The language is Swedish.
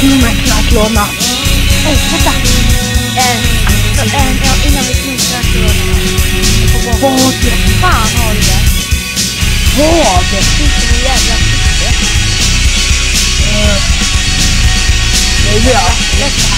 Du märker att jag match. Oj, vänta. Innan vi slutar så... Vad fan har du där? Vad? Inte eh, min jävla fitta. Nej, det är jag.